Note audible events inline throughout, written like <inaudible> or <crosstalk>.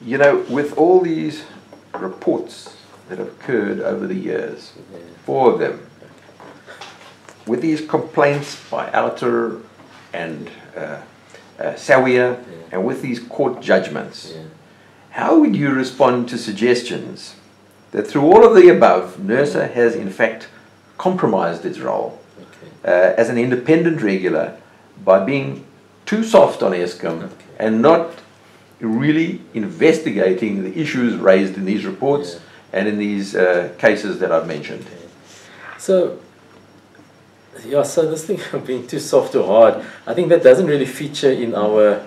you know, with all these reports that have occurred over the years, four of them, with these complaints by Alter and uh, uh, Sawia, Yeah. and with these court judgments, Yeah. how would you respond to suggestions that through all of the above, NERSA has in fact compromised its role Okay. uh, as an independent regular by being too soft on Eskom Okay. and not really investigating the issues raised in these reports Yeah. and in these uh, cases that I've mentioned? So, yeah, so this thing <laughs> of being too soft or hard, I think that doesn't really feature in our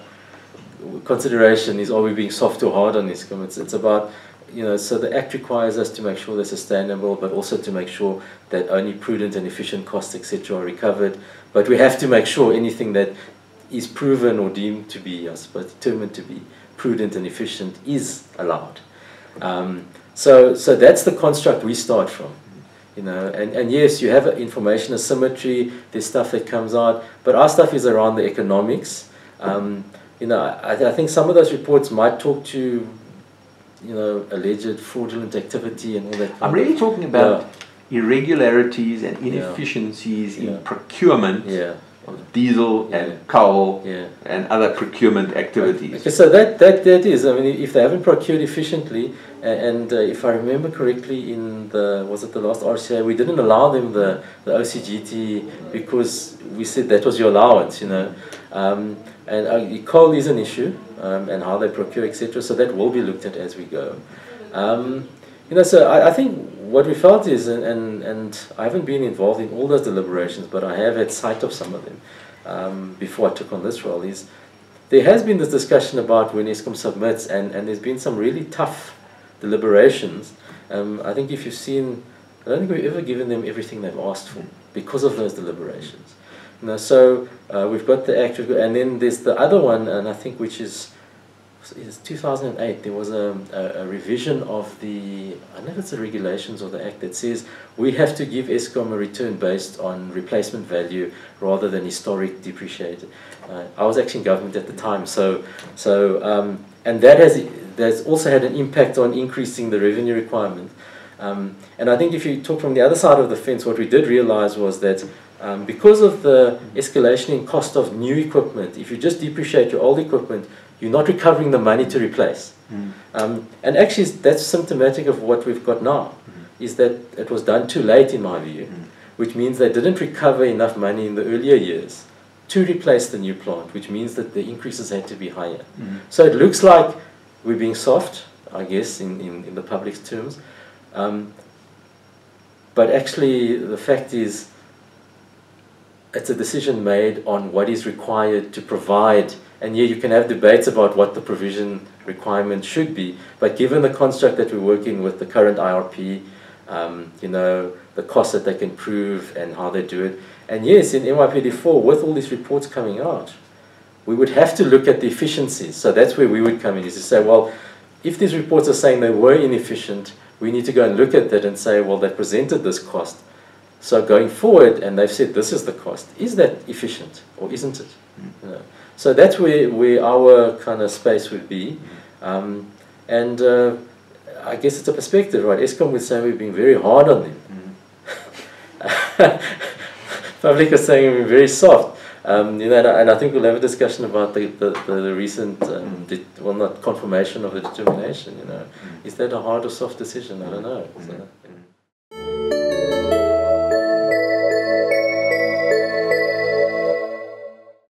consideration is are we being soft or hard on these It's, it's about, you know, so the Act requires us to make sure they're sustainable, but also to make sure that only prudent and efficient costs, etc., are recovered. But we have to make sure anything that is proven or deemed to be, I suppose, determined to be prudent and efficient is allowed. Um, so, so that's the construct we start from. You know, and, and yes, you have information asymmetry, there's stuff that comes out, but our stuff is around the economics. Um, you know, I, I think some of those reports might talk to, you know, alleged fraudulent activity and all that. I'm really of- talking about irregularities and Yeah. inefficiencies in Yeah. procurement Yeah, of diesel Yeah. and coal yeah. and other procurement activities. Okay, so that, that, that is, I mean, if they haven't procured efficiently, and uh, if I remember correctly, in the, was it the last RCA, we didn't allow them the, the OCGT because we said that was your allowance, you know. Um, and uh, coal is an issue, um, and how they procure, etc., so that will be looked at as we go. Um, you know, so I, I think what we felt is, and, and, and I haven't been involved in all those deliberations, but I have had sight of some of them um, before I took on this role, is there has been this discussion about when Eskom submits, and, and there's been some really tough deliberations. Um, I think if you've seen, I don't think we've ever given them everything they've asked for because of those deliberations. You know, so uh, we've got the act, got, and then there's the other one, and I think which is is 2008. There was a, a, a revision of the, I don't know if it's the regulations or the act that says we have to give Eskom a return based on replacement value rather than historic depreciated. Uh, I was actually in government at the time, so so um, and that has that's also had an impact on increasing the revenue requirement. Um, and I think if you talk from the other side of the fence, what we did realize was that um, because of the escalation in cost of new equipment, if you just depreciate your old equipment, you're not recovering the money to replace. Mm. Um, and actually, that's symptomatic of what we've got now, is that it was done too late, in my view, Mm. which means they didn't recover enough money in the earlier years to replace the new plant, which means that the increases had to be higher. Mm. So it looks like we're being soft, I guess, in, in, in the public's terms. Um, but actually, the fact is, it's a decision made on what is required to provide. And yeah, you can have debates about what the provision requirement should be, but given the construct that we're working with, the current IRP, um, you know, the cost that they can prove and how they do it. And yes, in MYPD4, with all these reports coming out, we would have to look at the efficiencies. So that's where we would come in, is to say, well, if these reports are saying they were inefficient, we need to go and look at that and say, well, they presented this cost. So going forward, and they've said this is the cost, is that efficient or isn't it? You know? So that's where, where our kind of space would be. Um, and uh, I guess it's a perspective, right? Eskom would say we've been very hard on them. <laughs> Public is saying we've been very soft. Um, you know, and I, and I think we'll have a discussion about the, the, the recent, um, de- well, not confirmation of the determination, you know. Is that a hard or soft decision? I don't know. So,